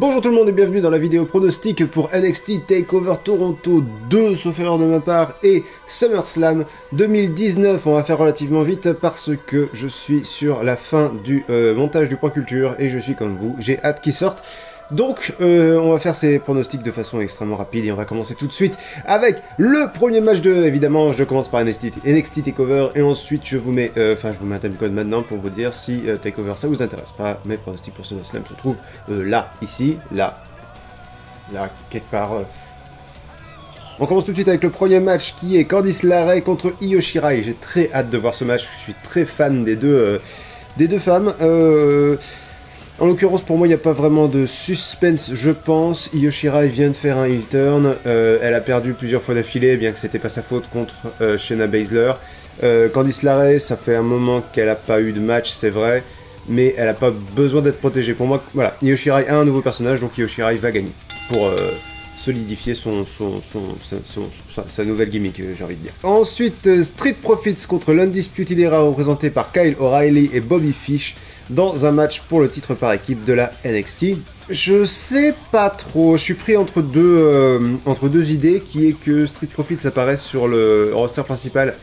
Bonjour tout le monde et bienvenue dans la vidéo pronostic pour NXT TakeOver Toronto 2, sauf erreur de ma part, et SummerSlam 2019. On va faire relativement vite parce que je suis sur la fin du euh, montage du point culture et je suis comme vous, j'ai hâte qu'il sorte. Donc, euh, on va faire ces pronostics de façon extrêmement rapide et on va commencer tout de suite avec le premier match de, évidemment, je commence par NXT, NXT Takeover et ensuite je vous mets, euh, enfin je vous mets un time code maintenant pour vous dire si euh, Takeover ça vous intéresse pas. Mes pronostics pour ce slam se trouvent là, ici, là, là, quelque part. On commence tout de suite avec le premier match qui est Candice LeRae contre Io Shirai. J'ai très hâte de voir ce match, je suis très fan des deux, des deux femmes. Euh... En l'occurrence, pour moi, il n'y a pas vraiment de suspense, je pense. Io vient de faire un heel turn. Euh, elle a perdu plusieurs fois d'affilée, bien que c'était pas sa faute contre euh, Baszler. Euh, Candice LeRae, ça fait un moment qu'elle n'a pas eu de match, c'est vrai. Mais elle n'a pas besoin d'être protégée. Pour moi, voilà, Io a un nouveau personnage, donc Io va gagner. Pour euh, solidifier son, sa, nouvelle gimmick, j'ai envie de dire. Ensuite, Street Profits contre l'Undisputed Era, représenté par Kyle O'Reilly et Bobby Fish dans un match pour le titre par équipe de la NXT. Je sais pas trop, je suis pris entre deux, euh, entre deux idées, qui est que Street Profits apparaissent sur le roster principal,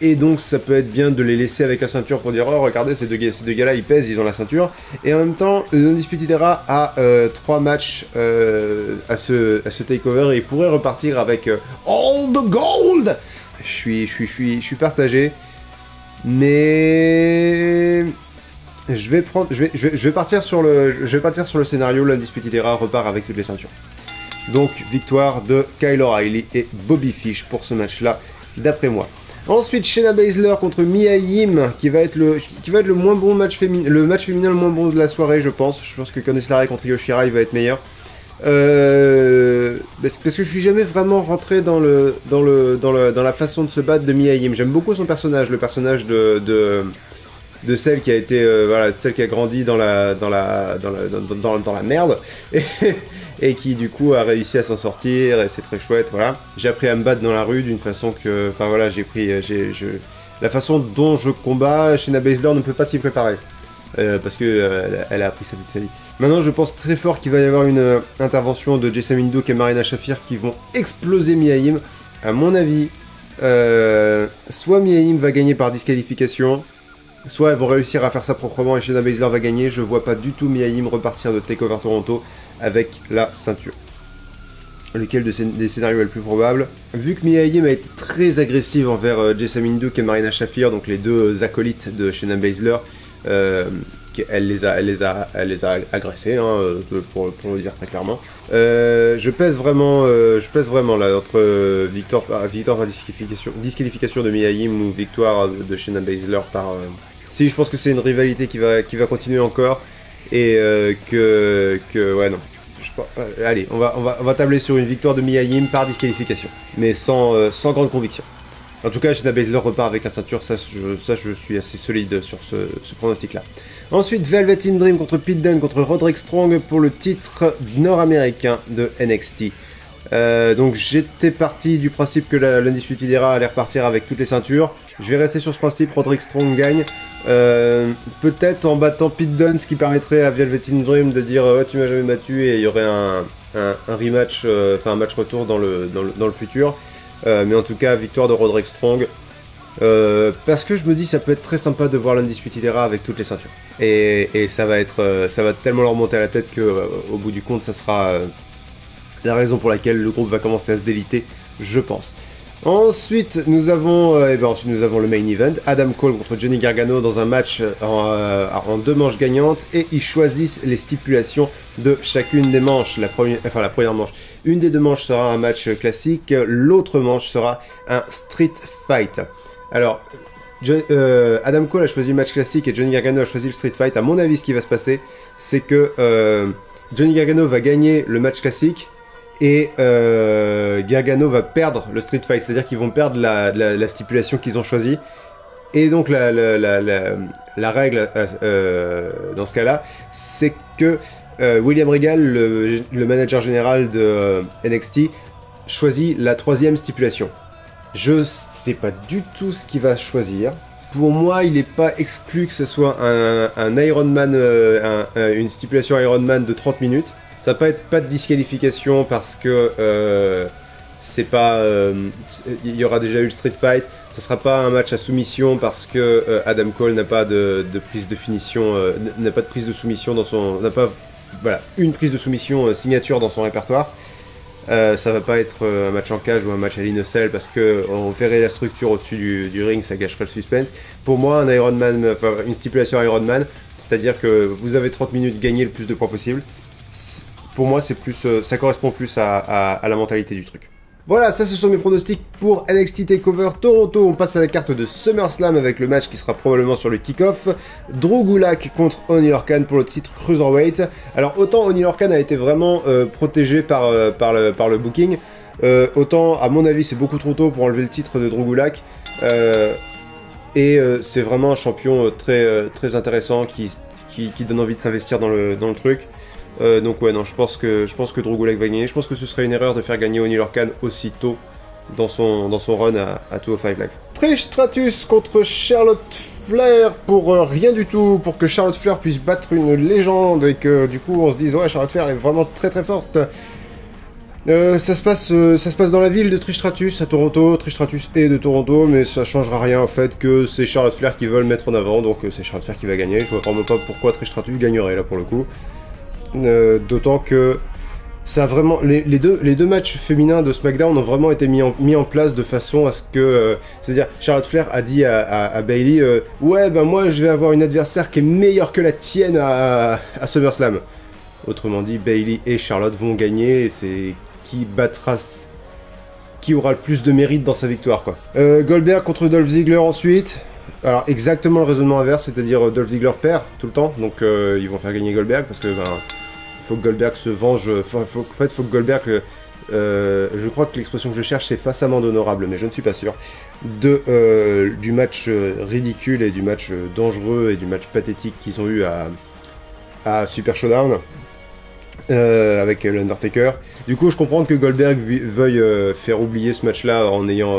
et donc ça peut être bien de les laisser avec la ceinture pour dire oh regardez ces deux, gars-là ils pèsent, ils ont la ceinture, et en même temps l'Undisputed Era a euh, trois matchs euh, à, ce, à takeover et il pourrait repartir avec All the Gold. Je suis, je, suis, je, suis, je suis partagé, mais je vais, partir sur le, scénario, l'Undisputed Era repart avec toutes les ceintures. Donc, victoire de Kyle O'Reilly et Bobby Fish pour ce match-là, d'après moi. Ensuite, Shayna Baszler contre Mia Yim, qui va être le, moins bon match féminin, le match féminin le moins bon de la soirée, je pense. Je pense que Candice LeRae contre Yoshirai va être meilleur. Euh, parce que je suis jamais vraiment rentré dans la façon de se battre de Mia Yim. J'aime beaucoup son personnage, le personnage de de celle qui a été euh, voilà celle qui a grandi dans la dans la dans la, dans, la merde et, qui du coup a réussi à s'en sortir et c'est très chouette voilà j'ai appris à me battre dans la rue d'une façon que enfin voilà j'ai pris euh, j'ai je, la façon dont je combats Shayna Baszler ne peut pas s'y préparer euh, parce que elle, a appris ça toute sa vie. Maintenant, je pense très fort qu'il va y avoir une intervention de Jason Mindouk et Marina Shafir qui vont exploser Miaim. À mon avis, soit Miaim va gagner par disqualification, Soit elles vont réussir à faire ça proprement et Shayna Baszler va gagner. Je vois pas du tout Miaim repartir de Takeover Toronto avec la ceinture. Lequel des scénarios est le plus probable? Vu que Miaim a été très agressive envers euh, Jessamine Induk et Marina Shafir, donc les deux acolytes de Shayna Baszler, euh, elle les a, elle les a, elle les a agressés, hein, euh, pour, le dire très clairement. je pèse vraiment, je pèse vraiment là entre victoire, victoire par disqualification, disqualification de Miaim ou victoire de Shayna Baszler par si, je pense que c'est une rivalité qui va, qui va continuer encore. Et euh, que, que. Ouais, non. Euh, allez, on va, on, va, on va tabler sur une victoire de Miyahim par disqualification. Mais sans, euh, sans grande conviction. En tout cas, Shayna Baszler repart avec la ceinture, ça je, ça je suis assez solide sur ce, ce pronostic-là. Ensuite, Velvet in Dream contre Pete Dunne contre Roderick Strong pour le titre nord-américain de NXT. Euh, donc j'étais parti du principe que l'Undisputed Era allait repartir avec toutes les ceintures. Je vais rester sur ce principe, Roderick Strong gagne. Euh, peut-être en battant Pete Dunne, ce qui permettrait à Velvet in Dream de dire tu m'as jamais battu et il y aurait un, rematch, euh, enfin un match retour dans le, dans le, futur. mais en tout cas, victoire de Roderick Strong. parce que je me dis ça peut être très sympa de voir l'Undisputed Era avec toutes les ceintures. Et, et, ça va être ça va tellement leur monter à la tête que au bout du compte ça sera la raison pour laquelle le groupe va commencer à se déliter, je pense. Ensuite, nous avons, euh, eh ben, le main event, Adam Cole contre Johnny Gargano dans un match euh, euh, en, deux manches gagnantes, et ils choisissent les stipulations de chacune des manches. La première, enfin, la première manche, une des deux manches sera un match classique, l'autre manche sera un street fight. Alors, Adam Cole a choisi le match classique et Johnny Gargano a choisi le street fight. À mon avis, ce qui va se passer, c'est que Johnny Gargano va gagner le match classique, et euh, Gargano va perdre le Street Fight, c'est-à-dire qu'ils vont perdre la, stipulation qu'ils ont choisie. Et donc la, règle euh, dans ce cas-là, c'est que euh, William Regal, le, manager général de NXT, choisit la troisième stipulation. Je sais pas du tout ce qu'il va choisir. Pour moi, il n'est pas exclu que ce soit un, Iron Man, une stipulation Iron Man de 30 minutes. Ça pas être pas de disqualification parce que c'est pas, il y aura déjà eu le street fight. Ça sera pas un match à soumission parce que Adam Cole n'a pas de, prise de finition, n'a pas de prise de soumission dans son, n'a pas, voilà, une prise de soumission signature dans son répertoire. Euh, ça va pas être euh, un match en cage ou un match à l'innocel parce que on verrait la structure au-dessus du, ring, ça gâcherait le suspense. Pour moi, un Ironman, enfin une stipulation Ironman, c'est-à-dire que vous avez 30 minutes, gagnez le plus de points possible. Pour moi, c'est plus, euh, ça correspond plus à la mentalité du truc. Voilà, ça ce sont mes pronostics pour NXT TakeOver Toronto. On passe à la carte de SummerSlam avec le match qui sera probablement sur le kick-off. Drew contre Oni Lorcan pour le titre Cruiserweight. Alors autant Oni Lorcan a été vraiment euh, protégé par, euh, par, le, booking, autant à mon avis c'est beaucoup trop tôt pour enlever le titre de Drew et c'est vraiment un champion très, très intéressant qui, donne envie de s'investir dans le truc. Euh, donc ouais, non, je pense que je pense que va gagner. Je pense que ce serait une erreur de faire gagner Oni Lorcan aussitôt dans son, dans son run à, à 205 Live. Trish Stratus contre Charlotte Flair pour euh, rien du tout, pour que Charlotte Flair puisse battre une légende et que du coup on se dise ouais Charlotte Flair est vraiment très très forte. Euh, ça, se passe, ça se passe dans la ville de Trish Stratus à Toronto. Trish Stratus est de Toronto, mais ça changera rien au fait que c'est Charlotte Flair qui veulent mettre en avant, donc c'est Charlotte Flair qui va gagner. Je vois vraiment pas pourquoi Trish Stratus gagnerait là pour le coup. Euh, d'autant que ça vraiment les, deux, les deux matchs féminins de SmackDown ont vraiment été mis en, place de façon à ce que euh, c'est-à-dire Charlotte Flair a dit à, Bailey euh, ouais ben moi je vais avoir une adversaire qui est meilleure que la tienne à, à SummerSlam. Autrement dit Bailey et Charlotte vont gagner et c'est qui battra qui aura le plus de mérite dans sa victoire quoi. Goldberg contre Dolph Ziggler ensuite alors exactement le raisonnement inverse, c'est-à-dire Dolph Ziggler perd tout le temps, donc ils vont faire gagner Goldberg parce que ben, faut que Goldberg se venge. en fait, faut que Goldberg. Euh, je crois que l'expression que je cherche c'est face amende honorable, mais je ne suis pas sûr. De, euh, du match euh, ridicule et du match dangereux et du match pathétique qu'ils ont eu à, à Super Showdown avec l'Undertaker. Du coup, je comprends que Goldberg veuille faire oublier ce match-là en ayant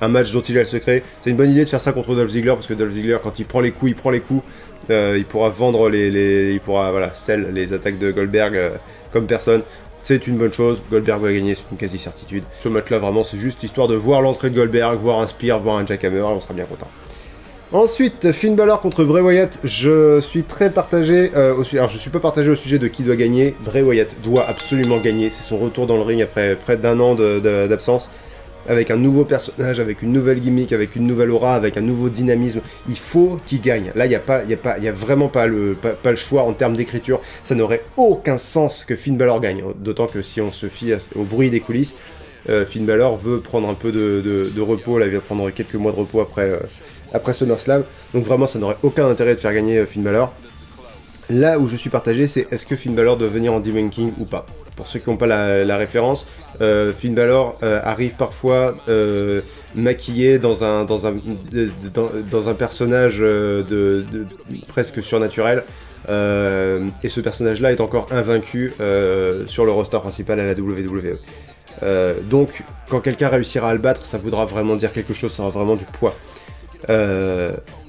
un match dont il a le secret. C'est une bonne idée de faire ça contre Dolph Ziggler parce que Dolph Ziggler, quand il prend les coups, il prend les coups. Euh, il pourra vendre les, sell les attaques de Goldberg euh, comme personne. C'est une bonne chose, Goldberg va gagner, c'est une quasi-certitude. Ce match-là, vraiment, c'est juste histoire de voir l'entrée de Goldberg, voir un Spear, voir un Jackhammer, on sera bien content. Ensuite, Finn Balor contre Bray Wyatt, je suis très partagé, euh, au, alors je suis pas partagé au sujet de qui doit gagner, Bray Wyatt doit absolument gagner, c'est son retour dans le ring après près d'un an d'absence avec un nouveau personnage, avec une nouvelle gimmick, avec une nouvelle aura, avec un nouveau dynamisme. Il faut qu'il gagne. Là, il n'y a, a, vraiment pas le, pas, le choix en termes d'écriture. Ça n'aurait aucun sens que Finn Balor gagne. D'autant que si on se fie au bruit des coulisses, euh, Finn Balor veut prendre un peu de, repos. Là, il va prendre quelques mois de repos après, euh, après SummerSlam. Donc vraiment, ça n'aurait aucun intérêt de faire gagner euh, Finn Balor. Là où je suis partagé, c'est est-ce que Finn Balor doit venir en Demon King ou pas pour ceux qui n'ont pas la, référence, euh, Finn Balor euh, arrive parfois euh, maquillé dans un, dans un, dans, un personnage de, presque surnaturel. et ce personnage-là est encore invaincu sur le roster principal à la WWE. donc, quand quelqu'un réussira à le battre, ça voudra vraiment dire quelque chose, ça aura vraiment du poids.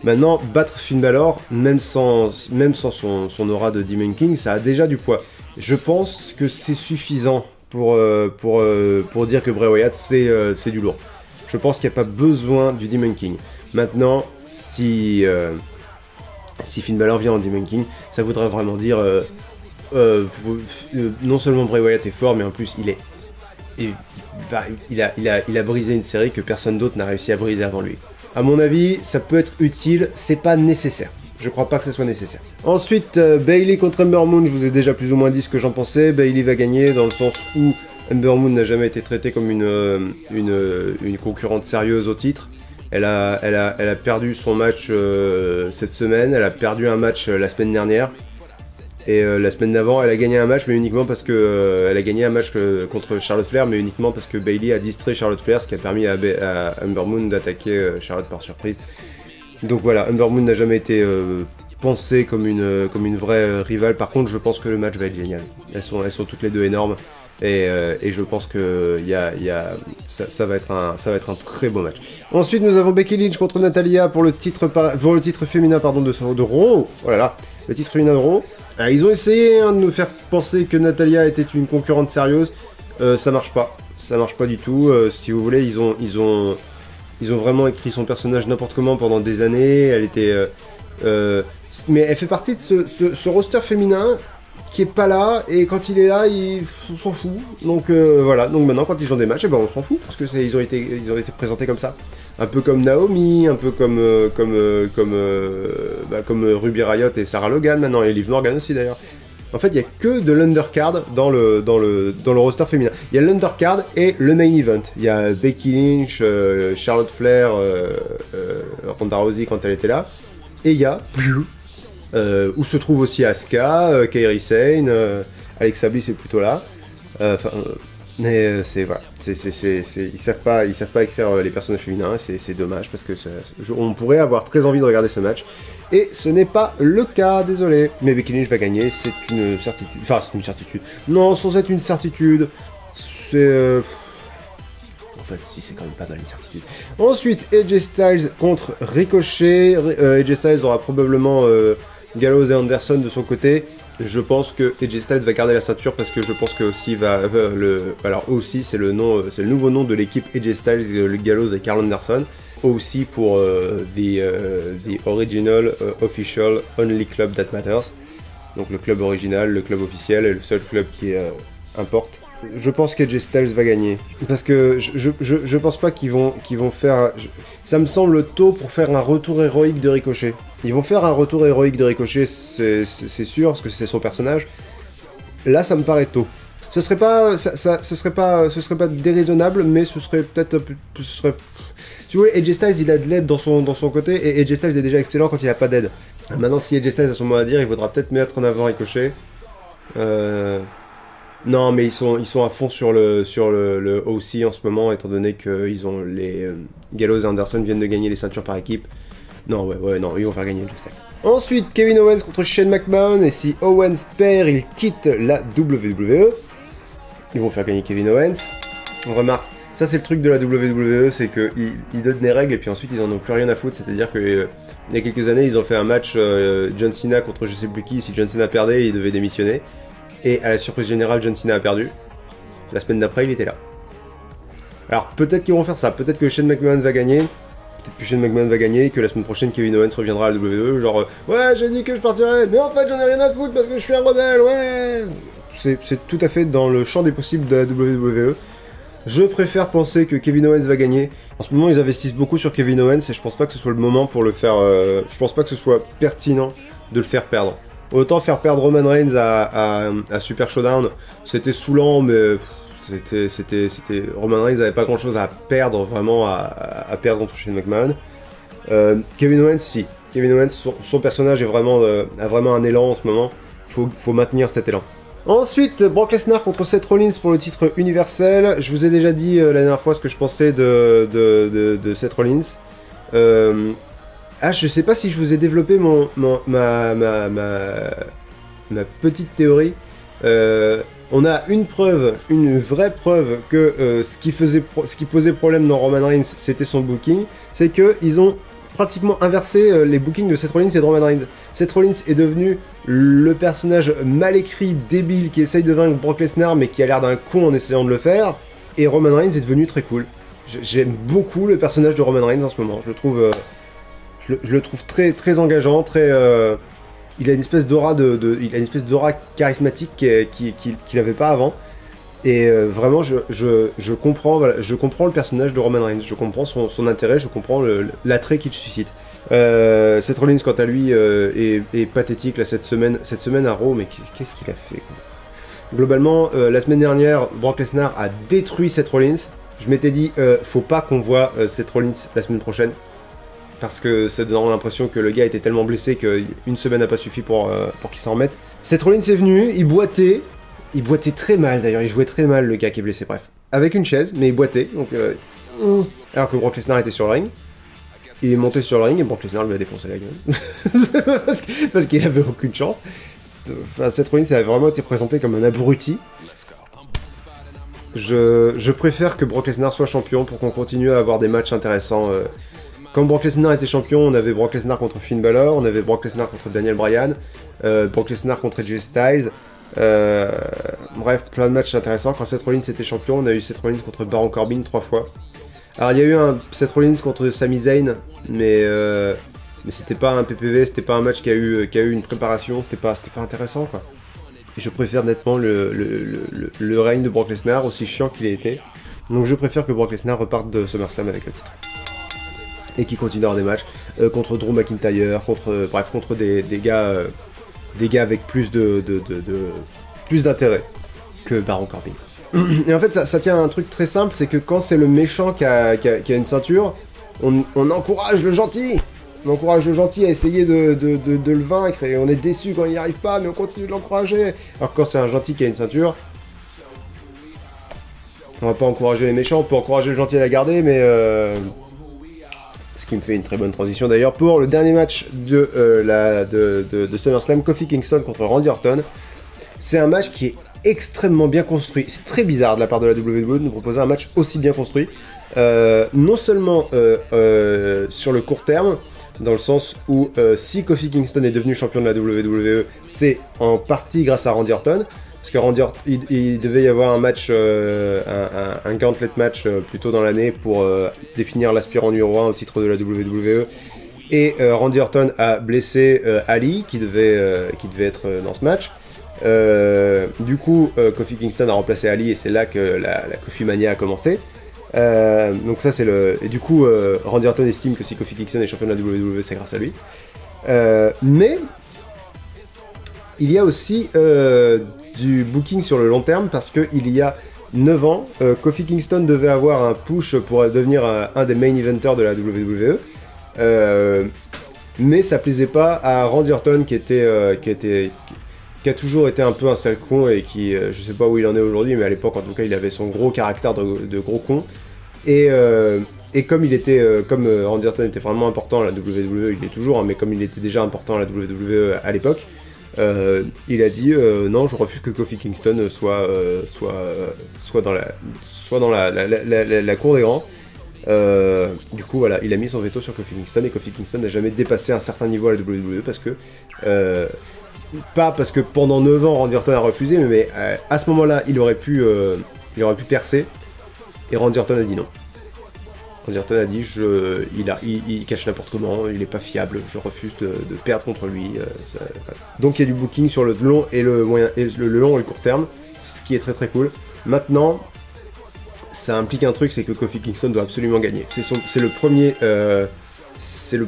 Maintenant, battre Finn Balor, même sans, même sans son, aura de Demon King, ça a déjà du poids. Je pense que c'est suffisant pour, euh, pour, euh, pour dire que Bray Wyatt, euh, c'est du lourd. Je pense qu'il n'y a pas besoin du Demon King. Maintenant, si, si Finn Balor vient en Demon King, ça voudrait vraiment dire non seulement Bray Wyatt est fort, mais en plus il est. Il, a, il, a, il a brisé une série que personne d'autre n'a réussi à briser avant lui. A mon avis, ça peut être utile, c'est pas nécessaire. Je crois pas que ce soit nécessaire. Ensuite, euh, Bailey contre Ember Moon, je vous ai déjà plus ou moins dit ce que j'en pensais. Bailey va gagner dans le sens où Ember Moon n'a jamais été traitée comme une, euh, euh, concurrente sérieuse au titre. Elle a perdu son match cette semaine, elle a perdu un match la semaine dernière. Et la semaine d'avant, elle a gagné un match, mais uniquement parce que elle a gagné un match contre Charlotte Flair, mais uniquement parce que Bailey a distrait Charlotte Flair, ce qui a permis à, à Moon d'attaquer Charlotte par surprise. Donc voilà, Moon n'a jamais été euh, pensé comme une, euh, comme une vraie euh, rivale. Par contre, je pense que le match va être génial. Elles sont, elles sont toutes les deux énormes. Et, je pense que y a, y a, ça, va être un, ça va être un très beau match. Ensuite, nous avons Becky Lynch contre Natalia pour le titre, pour le titre féminin pardon, de, de Raw. Oh le titre féminin de Raw. Ah, ils ont essayé hein, de nous faire penser que Natalia était une concurrente sérieuse. Euh, ça marche pas. Ça marche pas du tout. Euh, si vous voulez, ils ont, ils ont, ils ont vraiment écrit son personnage n'importe comment pendant des années. Elle était, euh, mais elle fait partie de ce, ce, roster féminin qui est pas là et quand il est là, il s'en fout. Donc voilà. Donc maintenant, quand ils ont des matchs, eh ben, on s'en fout parce que ils ont ils ont été présentés comme ça un peu comme Naomi, un peu comme euh, comme euh, comme euh, bah, comme Ruby Riot et Sarah Logan maintenant et Liv Morgan aussi d'ailleurs. En fait, il y a que de l'undercard dans le dans le roster féminin. Il y a l'undercard et le main event. Il y a Becky Lynch, Charlotte Flair, Ronda Rousey quand elle était là, et il y a où se trouve aussi Asuka, Kairi Sane, Alexa Bliss est plutôt là. Mais euh, c'est voilà, c'est, ils savent pas, ils savent pas écrire euh, les personnages féminins. C'est, dommage parce que on pourrait avoir très envie de regarder ce match et ce n'est pas le cas, désolé. Mais Becky Lynch va gagner, c'est une certitude. Enfin, c'est une certitude. Non, sans être une certitude, c'est euh, en fait, si, c'est quand même pas mal une certitude. Ensuite, AJ Styles contre Ricochet. AJ Styles aura probablement Gallows et Anderson de son côté. Je pense que AJ Styles va garder la ceinture parce que je pense que aussi va euh, le alors aussi c'est le nom euh, c'est le nouveau nom de l'équipe AJ Styles, euh, le Gallows et Carl Anderson. Aussi pour the, the, original official only club that matters. Donc le club original, le club officiel et le seul club qui importe. Je pense qu'AJ Styles va gagner. Parce que je, je, je, pense pas qu'ils vont, qu'ils vont faire... ça me semble tôt pour faire un retour héroïque de Ricochet. Ils vont faire un retour héroïque de Ricochet, c'est sûr, parce que c'est son personnage. Là, ça me paraît tôt. Ce serait pas, ça, ce serait pas, ce serait pas déraisonnable, mais ce serait peut-être ce serait... Tu vois, AJ Styles, il a de l'aide dans son, dans son côté, et AJ Styles est déjà excellent quand il a pas d'aide. Maintenant, si AJ Styles a son mot à dire, il faudra peut-être mettre en avant Ricochet. Euh... Non, mais ils sont, ils sont à fond sur le, sur le, OC en ce moment, étant donné que ils ont les euh, Gallows et Anderson viennent de gagner les ceintures par équipe. Non, ouais, ouais, non, ils vont faire gagner le stack. Ensuite, Kevin Owens contre Shane McMahon, et si Owens perd, il quitte la WWE. Ils vont faire gagner Kevin Owens. On remarque, ça c'est le truc de la WWE, c'est qu'ils ils donnent des règles et puis ensuite ils en ont plus rien à foutre. C'est-à-dire que euh, y a quelques années, ils ont fait un match euh, John Cena contre je sais plus qui. Si John Cena perdait, il devait démissionner. Et à la surprise générale, John Cena a perdu. La semaine d'après, il était là. Alors peut-être qu'ils vont faire ça, peut-être que Shane McMahon va gagner, que Shane McMahon va gagner et que la semaine prochaine Kevin Owens reviendra à la WWE, genre ouais j'ai dit que je partirais, mais en fait j'en ai rien à foutre parce que je suis un rebelle, ouais C'est tout à fait dans le champ des possibles de la WWE. Je préfère penser que Kevin Owens va gagner. En ce moment ils investissent beaucoup sur Kevin Owens et je pense pas que ce soit le moment pour le faire, euh, je pense pas que ce soit pertinent de le faire perdre. Autant faire perdre Roman Reigns à, Super Showdown, c'était saoulant, mais c'était, c'était, c'était Roman Reigns n'avait pas grand chose à perdre vraiment à, perdre contre Shane McMahon. Euh, Kevin Owens, si. Kevin Owens, son, personnage est vraiment, euh, a vraiment un élan en ce moment. Faut, faut maintenir cet élan. Ensuite, Brock Lesnar contre Seth Rollins pour le titre universel. Je vous ai déjà dit euh, la dernière fois ce que je pensais de, de, de Seth Rollins. Ah, je sais pas si je vous ai développé mon, ma, ma, ma, petite théorie. Euh, on a une preuve, une vraie preuve que euh, ce, qui posait problème dans Roman Reigns, c'était son booking. C'est qu'ils ont pratiquement inversé euh, les bookings de Seth Rollins et de Roman Reigns. Seth Rollins est devenu le personnage mal écrit, débile, qui essaye de vaincre Brock Lesnar, mais qui a l'air d'un con en essayant de le faire. Et Roman Reigns est devenu très cool. J'aime beaucoup le personnage de Roman Reigns en ce moment. Je le trouve je le, trouve très, très engageant, très. Euh, il a une espèce d'aura de, il a une espèce d'aura charismatique qu'il qui, n'avait pas avant. Et euh, vraiment, je, je, comprends, je comprends le personnage de Roman Reigns, je comprends son, intérêt, je comprends l'attrait qu'il suscite. Euh, Seth Rollins, quant à lui, euh, est, pathétique là, cette, semaine, cette semaine à Raw, mais qu'est-ce qu'il a fait Globalement, la semaine dernière, Brock Lesnar a détruit Seth Rollins. Je m'étais dit, faut pas qu'on voit Seth Rollins la semaine prochaine parce que ça donne l'impression que le gars était tellement blessé qu'une semaine n'a pas suffi pour, euh, pour qu'il s'en remette. Seth Rollins est venu, il boitait, il boitait très mal d'ailleurs, il jouait très mal le gars qui est blessé, bref. Avec une chaise, mais il boitait, donc... Euh, alors que Brock Lesnar était sur le ring. Il est monté sur le ring et Brock Lesnar lui a défoncé la gueule. parce qu'il avait aucune chance. Enfin, Seth Rollins a vraiment été présenté comme un abruti. Je, je préfère que Brock Lesnar soit champion pour qu'on continue à avoir des matchs intéressants. Euh, quand Brock Lesnar était champion, on avait Brock Lesnar contre Finn Balor, on avait Brock Lesnar contre Daniel Bryan, euh, Brock Lesnar contre AJ Styles. Euh, bref, plein de matchs intéressants. Quand Seth Rollins était champion, on a eu Seth Rollins contre Baron Corbin trois fois. Alors il y a eu un Seth Rollins contre Sami Zayn, mais euh, c'était pas un PPV, c'était pas un match qui a eu une préparation, c'était pas pas intéressant je préfère nettement le, le, le, règne de Brock Lesnar, aussi chiant qu'il ait été. Donc je préfère que Brock Lesnar reparte de SummerSlam avec le titre. Et qu'il continue à avoir des matchs euh, contre Drew McIntyre, contre bref contre des, gars des gars avec plus de, plus d'intérêt que Baron Corbin. Et en fait, ça, tient à un truc très simple, c'est que quand c'est le méchant qui a, qui, une ceinture, on, encourage le gentil. On encourage le gentil à essayer de, le vaincre et on est déçu quand il n'y arrive pas, mais on continue de l'encourager. Alors que quand c'est un gentil qui a une ceinture, on va pas encourager les méchants, on peut encourager le gentil à la garder, mais euh, ce qui me fait une très bonne transition d'ailleurs pour le dernier match de, euh, la, de, de, SummerSlam, Kofi Kingston contre Randy Orton. C'est un match qui est extrêmement bien construit. C'est très bizarre de la part de la WWE de nous proposer un match aussi bien construit. Euh, non seulement euh, sur le court terme, dans le sens où si Kofi Kingston est devenu champion de la WWE, c'est en partie grâce à Randy Orton. Parce que Randy il, devait y avoir un match, euh, un, gauntlet match euh, plus tôt dans l'année pour euh, définir l'aspirant numéro 1 au titre de la WWE. Et Randy Orton a blessé Ali, qui devait, qui devait être dans ce match. du coup, Kofi Kingston a remplacé Ali et c'est là que la, la Kofi Mania a commencé. donc ça c'est le... Et du coup, Randy Orton estime que si Kofi Kingston est champion de la WWE, c'est grâce à lui. mais il y a aussi du booking sur le long terme parce qu'il y a 9 ans, euh, Kofi Kingston devait avoir un push pour devenir un, des main eventers de la WWE. Euh, mais ça plaisait pas à Randy Orton qui était, euh, qui était qui a toujours été un peu un sale con et qui, je sais pas où il en est aujourd'hui, mais à l'époque en tout cas il avait son gros caractère de, gros con. Et, et comme il était, comme Randy Orton était vraiment important à la WWE, il est toujours, hein, mais comme il était déjà important à la WWE à l'époque, euh, il a dit euh, non, je refuse que Kofi Kingston soit, euh, soit, soit dans, la, soit dans la, la, cour des grands. du coup, voilà, il a mis son veto sur Kofi Kingston et Kofi Kingston n'a jamais dépassé un certain niveau à la WWE parce que. pas parce que pendant 9 ans Randy Orton a refusé, mais, à ce moment-là, il, aurait pu, il aurait pu percer et Randy Orton a dit non. Orton a dit il, a, il, cache n'importe comment, il n'est pas fiable, je refuse de, perdre contre lui. Euh, Donc il y a du booking sur le long et le moyen et le, long et le court terme, ce qui est très très cool. Maintenant, ça implique un truc, c'est que Kofi Kingston doit absolument gagner. C'est le premier, euh,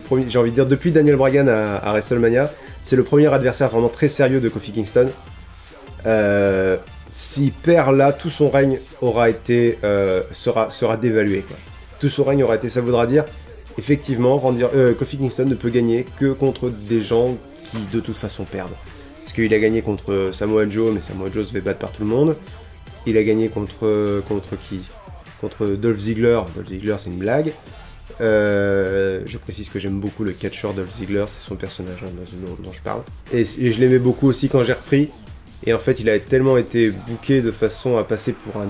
premier, j'ai envie de dire depuis Daniel Bryan à, WrestleMania, c'est le premier adversaire vraiment très sérieux de Kofi Kingston. Euh, s'il perd là, tout son règne aura été sera sera dévalué tout son règne aura été, ça voudra dire, effectivement, euh, Kofi Kingston ne peut gagner que contre des gens qui de toute façon perdent. Parce qu'il a gagné contre Samoa Joe, mais Samoa Joe se fait battre par tout le monde. Il a gagné contre, contre qui? Contre Dolph Ziggler. Dolph Ziggler, c'est une blague. Euh, je précise que j'aime beaucoup le catcheur Dolph Ziggler, c'est son personnage hein, dont, je parle. Et, je l'aimais beaucoup aussi quand j'ai repris. Et en fait, il a tellement été bouqué de façon à passer pour un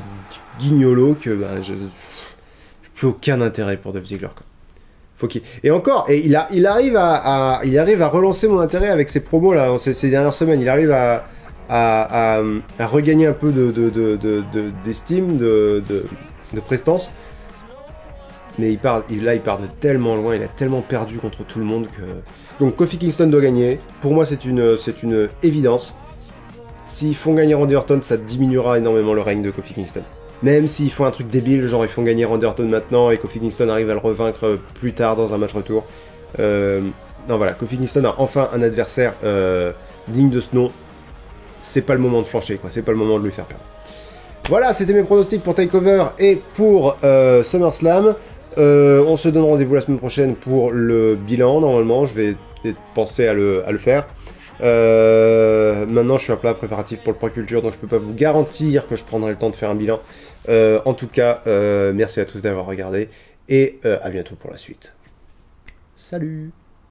guignolo que ben, je, aucun intérêt pour Dolph Ziggler. Faut Et encore, et il, a, il, arrive à, il arrive à relancer mon intérêt avec ses promos là, ces, dernières semaines. Il arrive à, à, regagner un peu d'estime, de, de, de, prestance. Mais il part, il, là, il part de tellement loin, il a tellement perdu contre tout le monde que. Donc Kofi Kingston doit gagner. Pour moi, c'est une, une évidence. S'ils font gagner Randy Orton, ça diminuera énormément le règne de Kofi Kingston. Même s'ils font un truc débile, genre ils font gagner Randy Orton maintenant et Kofi Kingston arrive à le revaincre plus tard dans un match retour. Euh, non voilà, Kofi Kingston a enfin un adversaire euh, digne de ce nom. C'est pas le moment de flancher, quoi. C'est pas le moment de lui faire perdre. Voilà, c'était mes pronostics pour Takeover et pour euh, SummerSlam. on se donne rendez-vous la semaine prochaine pour le bilan. Normalement, je vais penser à le, faire. Euh, maintenant, je suis un plat préparatif pour le point culture, donc je peux pas vous garantir que je prendrai le temps de faire un bilan. Euh, en tout cas, euh, merci à tous d'avoir regardé et à bientôt pour la suite. Salut